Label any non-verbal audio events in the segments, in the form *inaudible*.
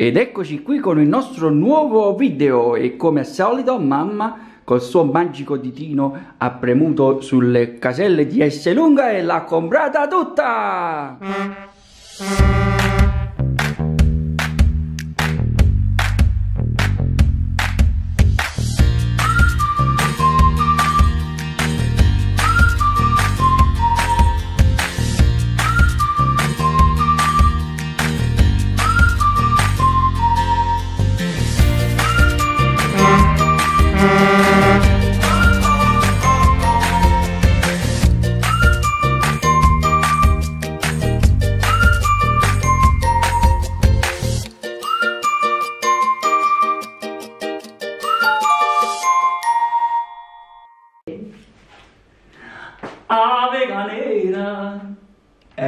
Ed eccoci qui con il nostro nuovo video e come al solito mamma col suo magico ditino ha premuto sulle caselle di S lunga e l'ha comprata tutta!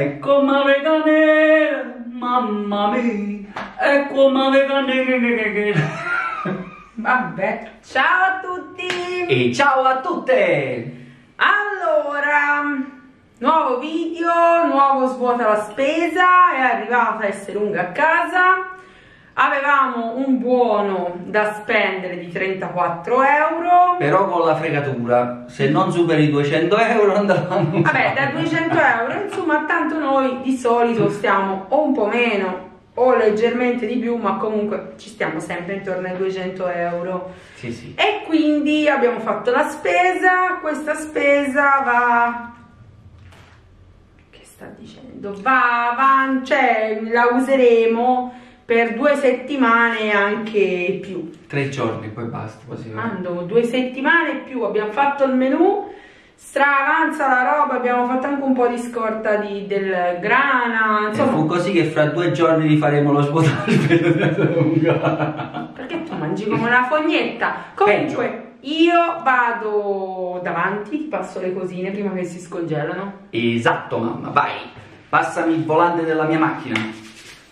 Ecco m'avega nera, mamma mia, ecco m'avega nera. Vabbè, ciao a tutti! E ciao a tutte! Allora, nuovo video, nuovo svuota la spesa, è arrivata essere lunga a casa. Avevamo un buono da spendere di 34 euro. Però con la fregatura, se non superi i 200 euro andavamo... Vabbè, da 200 euro, insomma, tanto noi di solito stiamo o un po' meno o leggermente di più, ma comunque ci stiamo sempre intorno ai 200 euro. Sì, sì. E quindi abbiamo fatto la spesa, questa spesa va... Che sta dicendo? Va avanti, cioè la useremo per due settimane anche più. Tre giorni, poi basta, così. va. Mando due settimane e più, abbiamo fatto il menù, stravanza la roba, abbiamo fatto anche un po' di scorta di, del grana, E fu insomma, così che fra due giorni rifaremo lo svuotato lunga. perché tu mangi come una fognetta. Comunque, io vado davanti, ti passo le cosine prima che si scongelano. Esatto mamma, vai, passami il volante della mia macchina.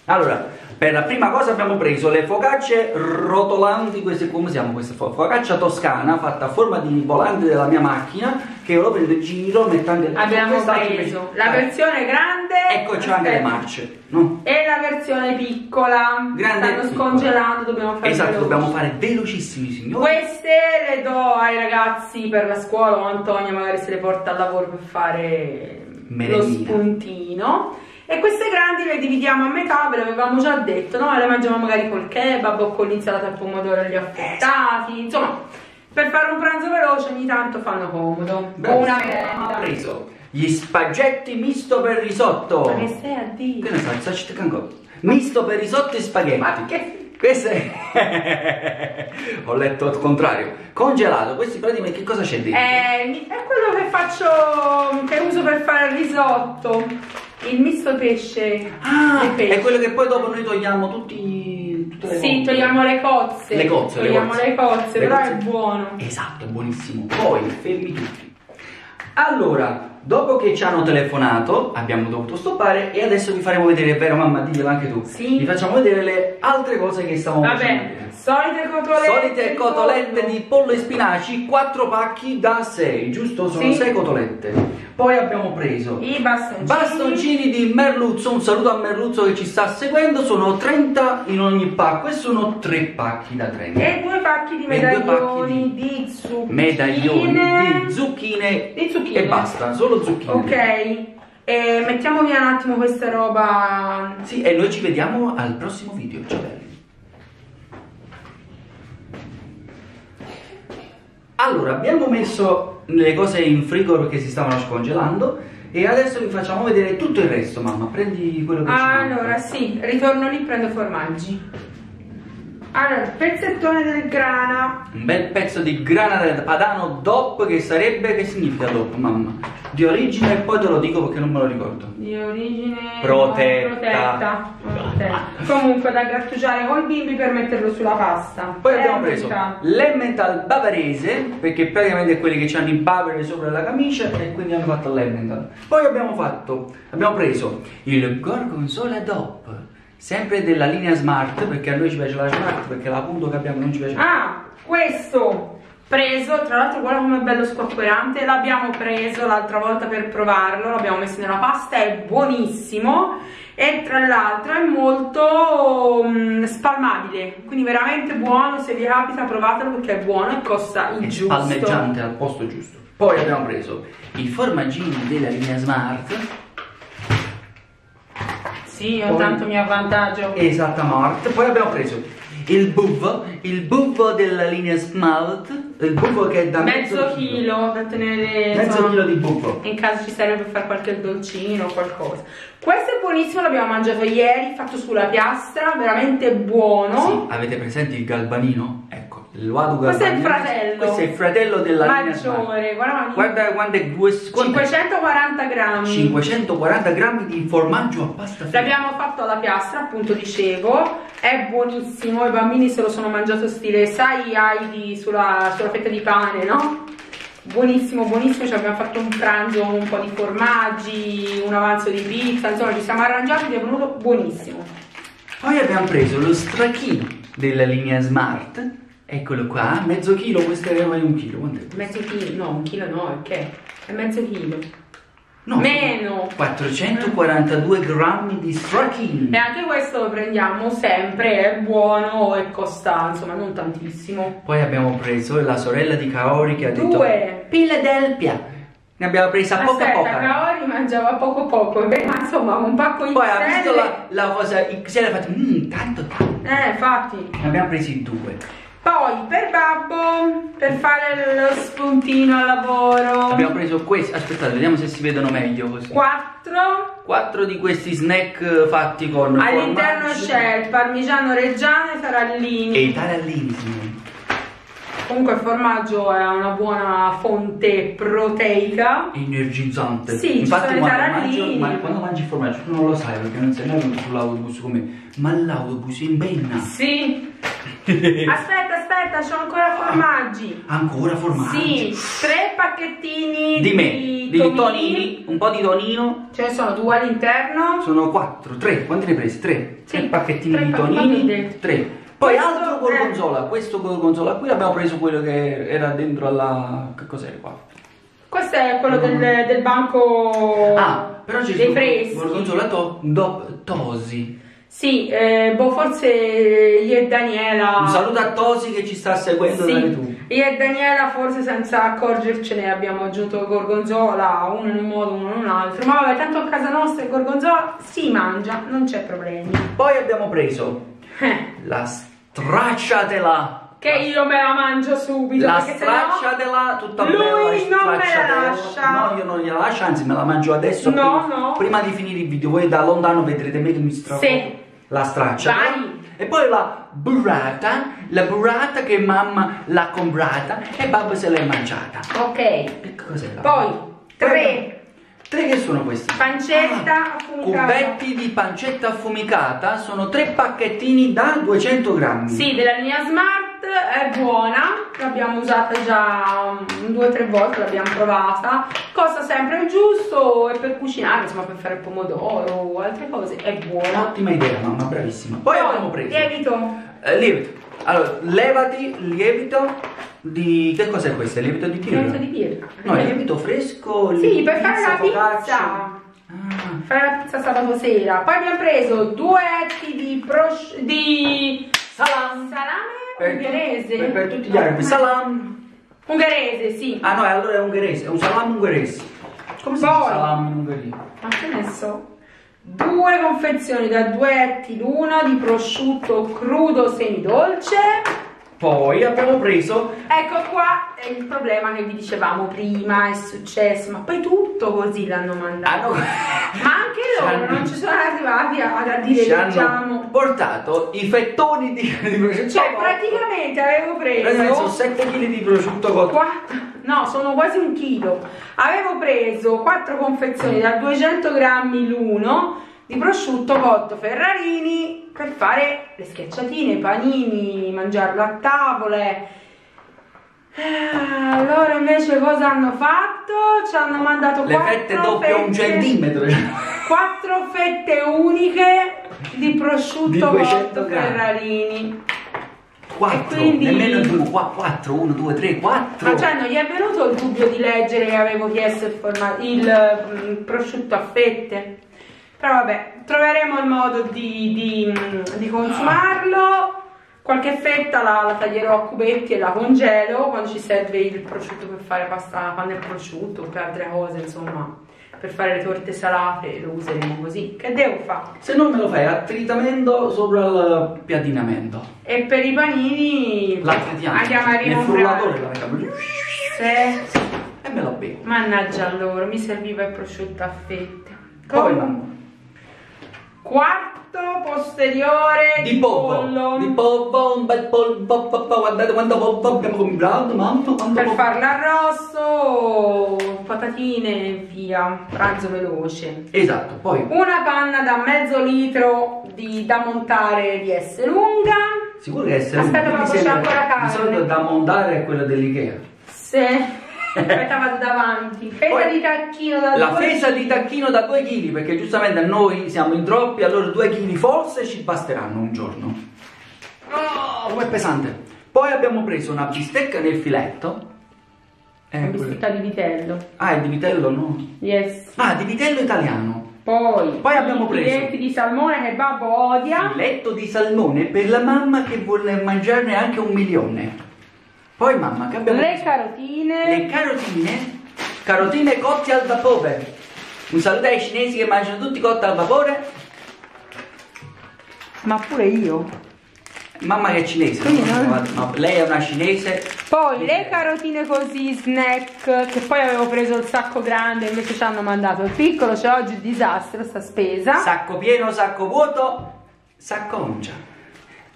Allora, per la prima cosa abbiamo preso le focacce rotolanti, queste come si chiama questa fo- focaccia toscana fatta a forma di volante della mia macchina che io lo prendo in giro, metto anche Abbiamo preso la Vai. versione grande Ecco c'ho anche le marce, no? e la versione piccola. Grande Stanno piccola. scongelando, dobbiamo fare Esatto, veloci. dobbiamo fare velocissimi signori. Queste le do ai ragazzi per la scuola o Antonia magari se le porta al lavoro per fare lo Merendina. spuntino. E queste grandi le dividiamo a metà, ve l'avevamo già detto, no? Le mangiamo magari col kebab o con l'insalata al pomodoro e gli affettati, insomma, per fare un pranzo veloce ogni tanto fanno comodo. Bravissimo. una Ho merenda. preso gli spaghetti misto per risotto. Ma che stai a Che dire? ne sai, sacci canco. Misto per risotto e spaghetti. Ma che... Questo è... *laughs* Ho letto il contrario. Congelato, questi praticamente che cosa c'è dentro? È, è quello che faccio, che uso per fare il risotto, il misto pesce. ah, di pesce. è quello che poi dopo noi togliamo tutti... Tutte le Sì, togliamo le cozze. Le cozze, Togliamo le cozze, Le però cozze. è buono. Esatto, è buonissimo. Poi, fermi tutti. Allora, dopo che ci hanno telefonato, abbiamo dovuto stoppare e adesso vi faremo vedere, vero mamma, diglielo anche tu. Sì. Vi facciamo vedere le altre cose che stavamo Vabbè, facendo. solite cotolette. Solite di cotolette pollo. di pollo e spinaci, 4 pacchi da 6, giusto? Sono Sì. 6 cotolette. Poi abbiamo preso I bastoncini. bastoncini di merluzzo, un saluto a merluzzo che ci sta seguendo, sono 30 in ogni pacco e sono 3 pacchi da 30. E due pacchi di due pacchi medaglioni di, zucchine. Medaglioni di zucchine, Di zucchine. e basta, solo zucchine. Ok. E mettiamo via un attimo questa roba. Sì, e noi ci vediamo al prossimo video. Ciao belli. Allora, abbiamo messo le cose in frigo perché si stavano scongelando e adesso vi facciamo vedere tutto il resto, mamma. Prendi quello che ci manca. Allora, sì, ritorno lì, prendo formaggi. Allora, pezzettone del grana. Un bel pezzo di grana del padano DOP che sarebbe, che significa DOP, mamma? Di origine e poi te lo dico perché non me lo ricordo. Di origine Protetta. protetta. Protetta. Comunque da grattugiare col bimbi per metterlo sulla pasta. Poi È abbiamo preso l'Emmental bavarese, perché praticamente è quelli che hanno i baveri sopra la camicia e quindi hanno fatto l'Emmental. Poi abbiamo fatto, abbiamo preso il Gorgonzola DOP, sempre della linea Smart, perché a noi ci piace la Smart, perché la punto che abbiamo non ci piace. Ah, questo preso, tra l'altro guarda come bello squacquerante, l'abbiamo preso l'altra volta per provarlo, l'abbiamo messo nella pasta, è buonissimo e tra l'altro è molto mm, spalmabile, quindi veramente buono, se vi capita provatelo perché è buono e costa il È giusto. spalmeggiante al posto giusto. Poi abbiamo preso i formaggini della linea Smart. Sì, io Poi- tanto mi avvantaggio. Esattamente. Poi abbiamo preso il buffo, il buffo della linea Smart, il buffo che è da mezzo chilo da tenere Mezzo insomma, chilo di buffo. in caso ci serve per fare qualche dolcino o qualcosa. Questo è buonissimo, l'abbiamo mangiato ieri, fatto sulla piastra, veramente buono. Sì, avete presente il galbanino? Ecco, il Wadu Questo è il fratello. Questo è il fratello della. Maggiore, guarda, Guarda quanto è due quanto è? 540 grammi. 540 grammi di formaggio a pasta. L'abbiamo fatto alla piastra, appunto dicevo, è buonissimo, i bambini se lo sono mangiato stile, sai, Heidi sulla, sulla fetta di pane, no? Buonissimo, buonissimo, ci abbiamo fatto un pranzo, un po' di formaggi, un avanzo di pizza, insomma ci siamo arrangiati ed è venuto buonissimo. Poi abbiamo preso lo strachino della linea Smart. Eccolo qua, mezzo chilo, questo è un chilo. Quanto è questo? Mezzo chilo, no, un chilo no, che? È mezzo chilo. No, Meno. 442 grammi di strachino. E anche questo lo prendiamo sempre, è buono e costa, insomma, non tantissimo. Poi abbiamo preso la sorella di Kaori che ha detto Due. Philadelphia. Ne abbiamo presa poca Aspetta, poca. Kaori mangiava poco poco, beh, ma insomma un pacco di Poi ha visto la, la cosa XL e ha fatto mmm, tanto tanto. Eh, infatti. Ne abbiamo presi due. Poi per babbo, per fare lo spuntino al lavoro. Abbiamo preso questi. Aspettate, vediamo se si vedono meglio così. Quattro. Quattro di questi snack eh, fatti con All'interno c'è il parmigiano reggiano e i tarallini. e i tarallini. signori. Comunque il formaggio è una buona fonte proteica. energizzante. Sì, ci Infatti, sono i quando mangi, ma quando mangi il formaggio, tu non lo sai perché non sei andato sull'autobus come me, ma l'autobus impenna. Sì. *laughs* Aspetta, aspetta, c'ho ancora formaggi. Ancora formaggio. Sì, tre pacchettini Di me, di tomini. tonini, un po' di tonino. Ce ne sono due all'interno. Sono quattro, tre. Quanti ne hai presi? Tre. Sì, tre pacchettini tre di tonini. Tre. Poi Questo altro è- gorgonzola. Questo gorgonzola qui l'abbiamo preso quello che era dentro alla. Che cos'era qua? Questo è quello del, del banco Ah, però c'è dei freschi. gorgonzola to, do- tosi. Sì, eh, boh, forse io e Daniela. Un saluto a Tosi che ci sta seguendo Sì, YouTube. io e Daniela forse senza accorgercene abbiamo aggiunto il gorgonzola, uno in un modo, uno in un altro. Ma vabbè, tanto a casa nostra il gorgonzola si mangia, non c'è problemi. Poi abbiamo preso Eh, la stracciatela. che io me la mangio subito. La stracciatela tutta lui bella. non me la lascia. No, io non gliela lascio, anzi me la mangio adesso. No, prima, no. prima di finire il video, voi da lontano vedrete me che mi straccio. Sì. La straccia. Vai. E poi la burrata, la burrata che mamma l'ha comprata e babbo se l'è mangiata. Ok. E cos'è la Poi, tre. Tre che sono questi? Pancetta affumicata. Cubetti di pancetta affumicata sono tre pacchettini da 200 grammi. Sì, della linea Smart è buona, l'abbiamo usata già um, due o tre volte, l'abbiamo provata, costa sempre il giusto e per cucinare, insomma per fare pomodoro o altre cose, è buona. Ottima idea, mamma, bravissima. Poi abbiamo preso lievito, eh, lievito. Allora, levati lievito di che cos'è questo? Lievito di birra? lievito di birra. No, lievito fresco. Sì, per fare la focaccia. pizza. Ah, Fare la pizza sabato sera. Poi abbiamo preso due etti di, prosci- di salam. salame Per, ungherese. per, per tutti gli arabi. Salam. Ungherese, sì. Ah no, allora è ungherese, è un salam ungherese. Come si dice Poi. salam in Ungheria? Ma che ne so? Due confezioni da due etti l'uno di prosciutto crudo semidolce. Poi abbiamo preso Ecco qua è il problema che vi dicevamo prima, è successo, ma poi tutto così l'hanno mandato. hanno, Ma anche loro hanno- non ci sono arrivati a, a dire ci diciamo. portato i fettoni di, di prosciutto. Cioè praticamente avevo sono preso 7 kg di prosciutto cotto. quattro- no, sono quasi un chilo. Avevo preso quattro confezioni da 200 grammi l'uno di prosciutto cotto Ferrarini per fare le schiacciatine, i panini, mangiarlo a tavole. Ah, Allora invece cosa hanno fatto? Ci hanno mandato Le quattro fette doppio un centimetro. Quattro fette uniche di prosciutto Di 200 cotto. Ferrarini. 4, quindi- nemmeno 2, 4, 1, 2, 3, 4. Ma cioè non gli è venuto il dubbio di leggere che avevo chiesto il, forma- il mm, prosciutto a fette? Però vabbè, troveremo il modo di, di, di consumarlo qualche fetta la, la taglierò a cubetti e la congelo quando ci serve il prosciutto per fare pasta panna e prosciutto, per altre cose, insomma per fare le torte salate lo useremo così. Che devo fare? Se non me lo fai a tritamento sopra il piattinamento. E per i panini la tritiamo. andiamo a frullatore la mettiamo. Sì. E me la bevo. Mannaggia loro, mi serviva il prosciutto a fette. Poi Comunque, Quarto posteriore Di pollo, di pollo, un bel pollo, guardate quanto pollo abbiamo comprato, mamma, Per pollo. fare l'arrosto, patatine e via, pranzo veloce. Esatto, poi Una panna da mezzo litro di, da montare di S lunga. sicuro che essere Aspetta, ma sembra- ancora carne. Di solito da montare è quello dell'Ikea. Se aspetta vado davanti. Fetta Poi- di tacchino da La due fesa di chili. tacchino da 2 kg, perché giustamente noi siamo in troppi, allora 2 kg forse ci basteranno un giorno. Oh, com'è pesante. Poi abbiamo preso una bistecca nel filetto. Eh, Una bistecca di vitello. Ah, è di vitello, no? Yes. Ah, di vitello italiano. Poi, Poi abbiamo i preso- filetti di salmone che babbo odia. Filetto di salmone per la mamma che vuole mangiarne anche un milione. Poi mamma, che abbiamo Le carotine. Le carotine, carotine cotte al vapore. Un saluto ai cinesi che mangiano tutti cotte al vapore. Ma pure io. Mamma che è cinese, non- No, lei è una cinese. Poi le carotine così, snack, che poi avevo preso il sacco grande, invece ci hanno mandato il piccolo, c'è oggi il disastro, sta spesa. Sacco pieno, sacco vuoto, sacconcia.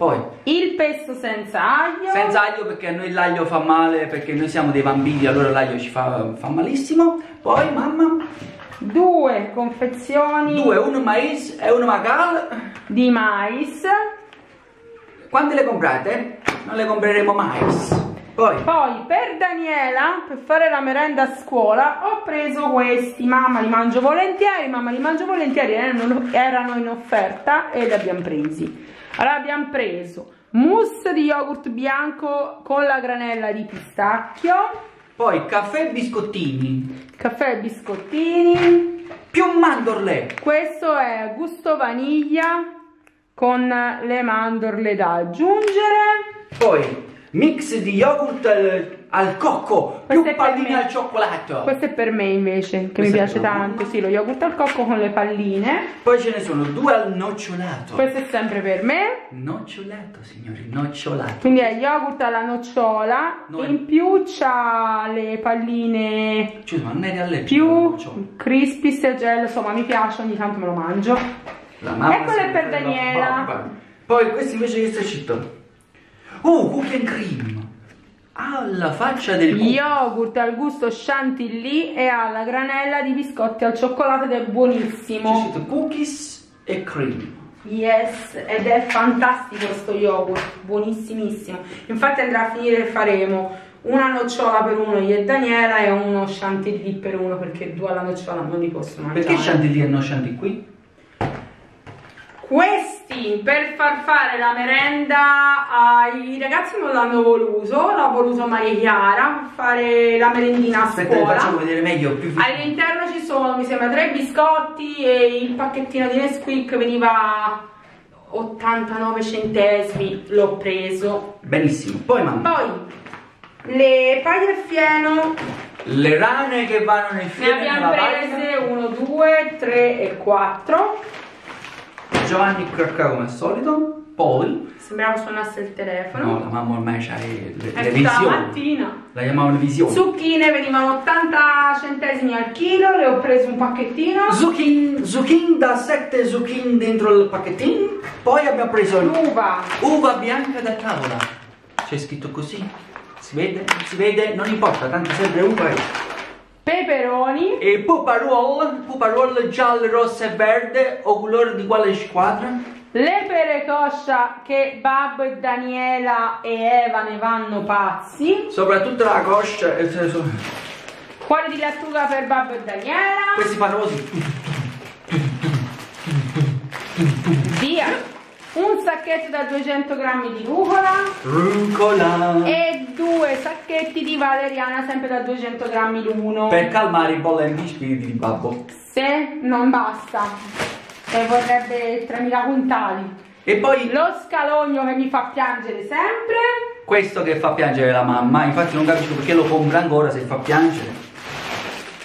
Poi, il pesto senza aglio. senza aglio perché a noi l'aglio fa male, perché noi siamo dei bambini, allora l'aglio ci fa, fa malissimo. Poi, mamma, Due confezioni due, uno mais e uno macal. di mais. Quando le comprate? Non le compreremo mais. Poi, Poi per Daniela, per fare la merenda a scuola, ho preso questi. Mamma li mangio volentieri, mamma li mangio volentieri, erano, erano in offerta e li abbiamo presi. Allora abbiamo preso mousse di yogurt bianco con la granella di pistacchio, poi caffè e biscottini. caffè e biscottini. Più mandorle. Questo è gusto vaniglia con le mandorle da aggiungere. Poi, mix di yogurt al, al cocco. Questo più è palline al cioccolato. Questo è per me invece, che Questo mi è piace tanto. Sì, lo yogurt al cocco con le palline. Poi ce ne sono due al nocciolato. Questo è sempre per me. Nocciolato, signori, nocciolato. Quindi è yogurt alla nocciola. No, In più c'ha le palline Cioè, ma non eri allergico più crispy, staggello, insomma mi piace, ogni tanto me lo mangio. È per Daniela. Poi questo invece che sta scritto. Oh, cookie and cream. Alla faccia del. Yogurt al gusto chantilly e alla granella di biscotti al cioccolato ed è C'è buonissimo. scritto cookies e cream. Yes, ed è fantastico sto yogurt, buonissimissimo. Infatti andrà a finire faremo una nocciola per uno io e Daniela e uno chantilly per uno perché due alla nocciola non li posso mangiare. Perché chantilly e non chantilly qui? Questi per far fare la merenda ai ragazzi non l'hanno voluto, l'ha voluto Maria Chiara per fare la merendina a Aspetta, facciamo vedere meglio. Più. All'interno ci sono, mi sembra, tre biscotti e il pacchettino di Nesquik veniva 89 centesimi, l'ho preso. Benissimo. Poi mamma. Poi le paglie al fieno Le rane che vanno nel ne fiume abbiamo prese 1, 2, 3 e 4. Giovanni Cracca come al solito. Poi. Sembrava suonasse il telefono. No, la mamma ormai c'ha le, le, le tutta la visioni. mattina. La chiamavano visioni. Zucchine venivano 80 centesimi al chilo, le ho preso un pacchettino. Zucchine, zucchine da 7 zucchine dentro il pacchettino. Poi abbiamo preso L'uva. uva bianca da tavola. C'è scritto così. Si vede? Si vede? Non importa, tanto sempre uva. Peperoni. E puparoll, puparoll giallo, rosso e verde o colore di quale squadra? Le pere coscia che Babbo e Daniela e Eva ne vanno pazzi. Soprattutto la coscia. eh, se- so- Cuore di lattuga per Babbo e Daniela. Questi fanno così. Via. Un sacchetto da 200 grammi di rucola. Rucola. E due sacchetti di valeriana sempre da 200 grammi l'uno. Per calmare i bollenti spiriti di babbo. Se non basta. E vorrebbe 3000 quintali. E poi Lo scalogno che mi fa piangere sempre. questo che fa piangere la mamma, infatti non capisco perché lo compra ancora se fa piangere.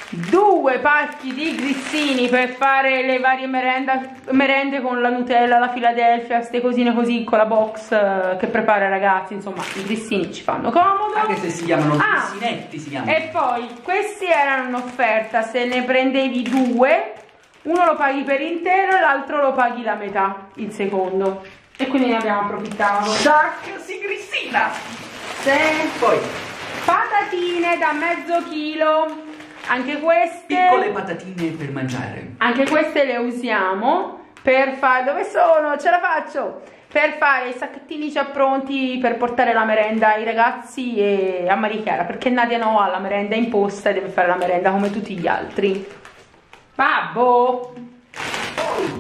Due pacchi di grissini per fare le varie merenda- merende con la Nutella, la Philadelphia, queste cosine così con la box eh, che prepara ai ragazzi. Insomma, i grissini ci fanno comodo. Anche se si chiamano Ah, grissinetti si chiamano. E poi questi erano in offerta, se ne prendevi due, uno lo paghi per intero e l'altro lo paghi la metà, il secondo. E quindi ne abbiamo approfittato. Tac, si grissina! Se- Poi, Patatine da mezzo chilo, anche queste, piccole patatine per mangiare. anche queste le usiamo per fare, dove sono? Ce la faccio! Per fare i sacchettini già pronti per portare la merenda ai ragazzi e a Maria Chiara, perché Nadia no ha la merenda imposta e deve fare la merenda come tutti gli altri. Babbo!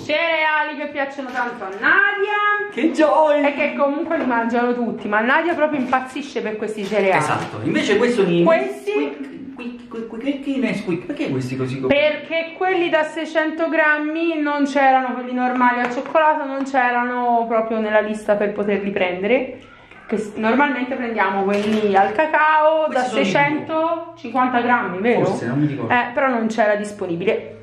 Cereali che piacciono tanto a Nadia Che gioia! e che comunque li mangiano tutti, ma Nadia proprio impazzisce per questi cereali. Esatto, invece questo sono i Questi? Squeak, quick, quick, quick, chi ne è squeak? Perché questi così? Perché quelli da 600 grammi non c'erano, quelli normali al cioccolato non c'erano proprio nella lista per poterli prendere. Che normalmente prendiamo quelli al cacao Questi da sono i 650 grammi, vero? Forse, non mi ricordo. Eh, però non c'era disponibile.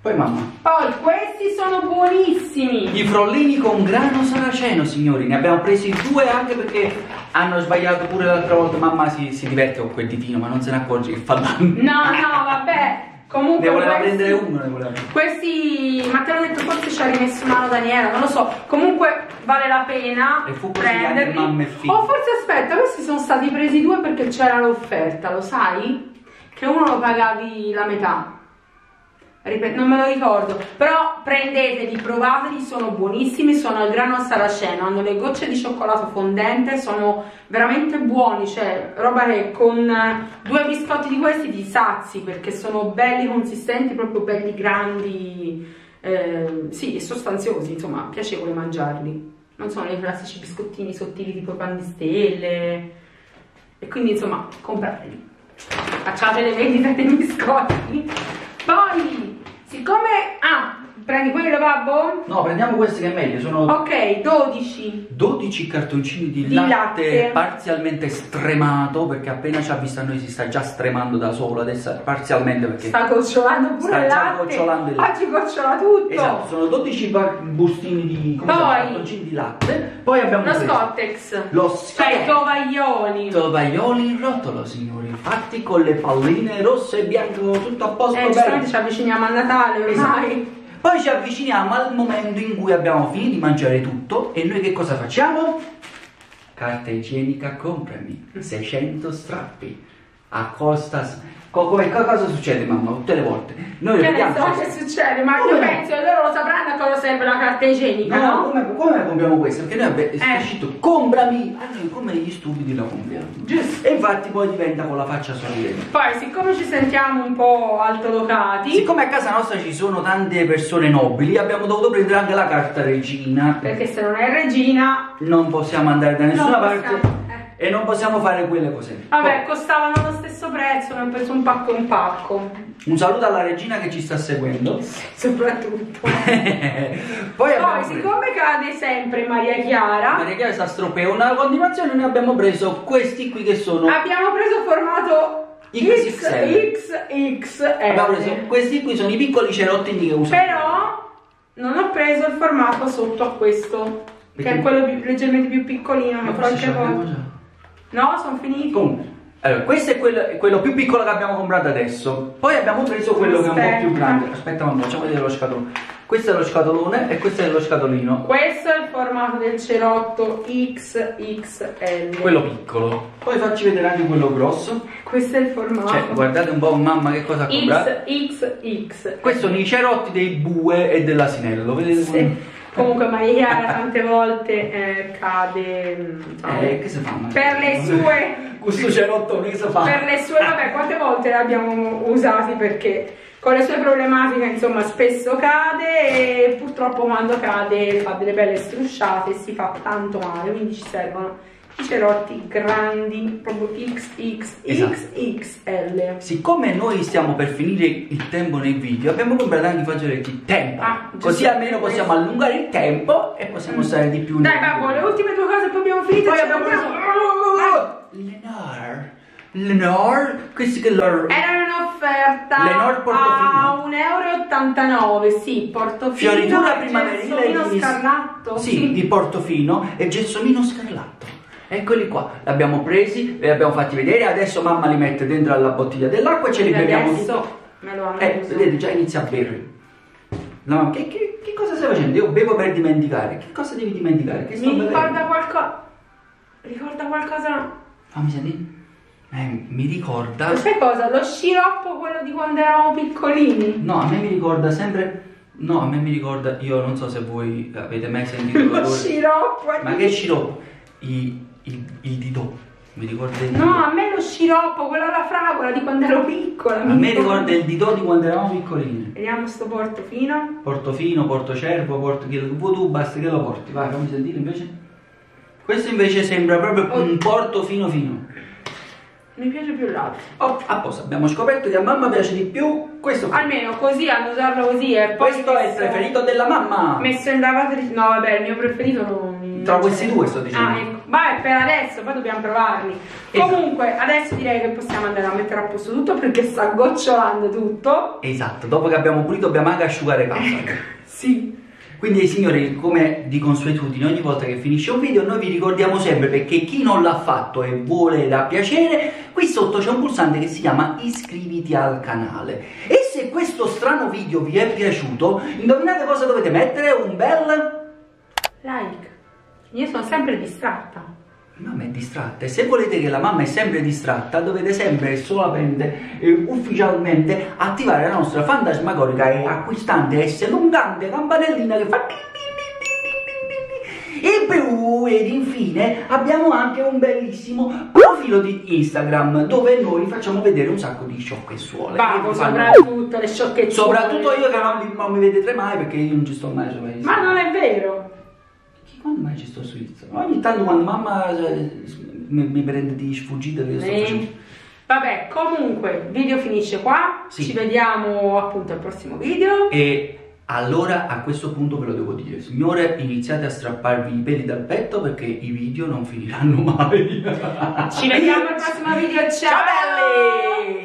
Poi mamma. Poi questi sono buonissimi. I frollini con grano saraceno, signori, ne abbiamo presi due anche perché hanno sbagliato pure l'altra volta. Mamma si, si diverte con quel ditino, ma non se ne accorge che fa danno. No, no, vabbè. Comunque Ne voleva questi- prendere uno, ne voleva. Questi, ma te l'ho detto, forse ci ha rimesso mano Daniela, non lo so. Comunque vale la pena E fu prenderli. mamma e figli. O forse aspetta, questi sono stati presi due perché c'era l'offerta, lo sai? Che uno lo pagavi la metà. Ripet- non me lo ricordo, però prendeteli, provateli, sono buonissimi, sono al grano saraceno, hanno le gocce di cioccolato fondente, sono veramente buoni, cioè roba che con eh, due biscotti di questi ti sazi perché sono belli consistenti, proprio belli grandi, eh, sì, sostanziosi, insomma, piacevole mangiarli. Non sono i classici biscottini sottili tipo i pan di stelle. E quindi insomma, comprateli. Facciate le vendite dei biscotti. Poi, siccome... Ah, prendi quello, babbo? No, prendiamo questi che è meglio, sono Ok, 12. 12 cartoncini di, Di latte, latte. parzialmente stremato perché appena ci ha visto a noi si sta già stremando da solo adesso parzialmente perché Sta gocciolando pure Sta il già latte. gocciolando il latte. Oggi gocciola tutto. esatto sono 12 bar- bustini di come Poi- cartoncini di latte poi abbiamo Lo preso Scottex. lo Cioè, i Scottex tovaglioli. tovaglioli in rotolo signori fatti con le palline rosse e bianche tutto a posto Eh, ci avviciniamo a Natale ormai. Esatto. Poi ci avviciniamo al momento in cui abbiamo finito di mangiare tutto e noi che cosa facciamo? Carta igienica comprami, 600 strappi, a costa... Co- come- co- cosa succede mamma tutte le volte? Noi Che ne vediamo so se- che succede, ma io Come? penso che loro lo sapranno a cosa serve la carta igienica, No, no? come, come compriamo questo? Perché noi abbiamo Eh. scritto comprami, a noi come gli stupidi la compriamo. Giusto. E infatti poi diventa con la faccia sorridente. Poi, siccome ci sentiamo un po' altolocati, Siccome a casa nostra ci sono tante persone nobili, abbiamo dovuto prendere anche la carta regina. perché se non è regina, non possiamo andare da nessuna parte possiamo. E non possiamo fare quelle cose. vabbè, costavano lo stesso prezzo, ne ho preso un pacco un pacco. Un saluto alla regina che ci sta seguendo. *laughs* Soprattutto. *laughs* Poi Poi, siccome cade sempre Maria Chiara, Maria Chiara sta stropea una continuazione noi abbiamo preso questi qui che sono abbiamo preso formato XXL. XXL. abbiamo preso questi qui sono i piccoli cerottini che usano Però non ho preso il formato sotto a questo, che Perché? è quello più- leggermente più piccolino, Ma che qualche ce volta. già. No, sono finiti. comunque allora, questo è quello, è quello più piccolo che abbiamo comprato adesso. Poi abbiamo preso quello che è un po' più Aspetta. grande. Aspetta, mamma, facciamo vedere lo scatolone. Questo è lo scatolone e questo è lo scatolino. Questo è il formato del cerotto XXL. Quello piccolo. Poi facci vedere anche quello grosso. Questo è il formato Cioè, guardate un po' mamma che cosa ha comprato. XXX. Questi sono i cerotti dei bue e dell'asinello, vedete? Sì. Comunque Maria tante volte eh, cade mm, Eh, che si fanno? per le sue *laughs* Questo cerotto che si fa? per le sue vabbè quante volte l'abbiamo usati perché con le sue problematiche insomma spesso cade e purtroppo quando cade fa delle belle strusciate e si fa tanto male quindi ci servono cerotti grandi, proprio XXXXL. Siccome noi stiamo per finire il tempo nei video, abbiamo comprato anche i fazzoletti tempo. Ah, Così almeno possiamo allungare il tempo e possiamo stare di più Dai, babbo, le ultime due cose poi abbiamo finito. Poi abbiamo preso andiamo. Lenor. Lenor, questi che loro Era in offerta Lenor Portofino. a 1,89 euro, sì, portofino. Fioritura primaverile gelsomino di scarlatto. Sì, di Portofino e gelsomino scarlatto. Eccoli qua, li abbiamo presi, li abbiamo fatti vedere, adesso mamma li mette dentro alla bottiglia dell'acqua e ce li E beviamo tutti. adesso me lo hanno Eh, preso. vedete, già inizia a bere. Mamma, che, che- che cosa stai facendo? Io bevo per dimenticare. Che cosa devi dimenticare? Che Mi ricorda qualcosa. Ricorda qualcosa. Fammi sentire. Eh, mi ricorda... Sai cosa? Lo sciroppo quello di quando eravamo piccolini. No, a me mi ricorda sempre... No, a me mi ricorda... Io non so se voi avete mai sentito *laughs* Lo sciroppo. Ma che sciroppo? Il, il, il didò. Mi ricorda il didò. No, a me lo sciroppo, quello alla fragola di quando ero piccola. A mi me ricorda il didò di quando eravamo piccolini. Vediamo sto portofino. Portofino, Portocervo, Porto... che vuoi tu basta che lo porti. Vai, fammi sentire invece. Questo invece sembra proprio Oh. un porto fino fino. Mi piace più l'altro. Oh, a posto, abbiamo scoperto che a mamma piace di più questo qua. Almeno così, ad usarlo così e poi Questo è il preferito della mamma. Messo in lavatrice. No, vabbè, il mio preferito non. Tra questi due sto dicendo. Ah, ecco. Vai, per adesso, poi dobbiamo provarli. Esatto. Comunque, adesso direi che possiamo andare a mettere a posto tutto perché sta gocciolando tutto. Esatto, dopo che abbiamo pulito dobbiamo anche asciugare casa. Sì. Quindi signori, come di consuetudine, ogni volta che finisce un video noi vi ricordiamo sempre perché chi non l'ha fatto e vuole da piacere, qui sotto c'è un pulsante che si chiama iscriviti al canale. E se questo strano video vi è piaciuto, indovinate cosa dovete mettere? Un bel... Like. Io sono sempre distratta. Mamma è distratta e se volete che la mamma è sempre distratta dovete sempre e solamente eh, ufficialmente attivare la nostra fantasmagorica e acquistante S lungante campanellina che fa e più ed infine abbiamo anche un bellissimo profilo di Instagram dove noi facciamo vedere un sacco di sciocchezzuole fanno- soprattutto le sciocchezze. soprattutto io che non, non mi vedete mai perché io non ci sto mai sopra Ma non è vero. Quando mai ci sto su Instagram? Ogni tanto quando mamma eh, mi, mi prende di sfuggita che io sto facendo. Vabbè, comunque, il video finisce qua. Sì. Ci vediamo appunto al prossimo video. E allora a questo punto ve lo devo dire, signore, iniziate a strapparvi i peli dal petto perché i video non finiranno mai. Ci vediamo al prossimo video. Ciao, Ciao belli!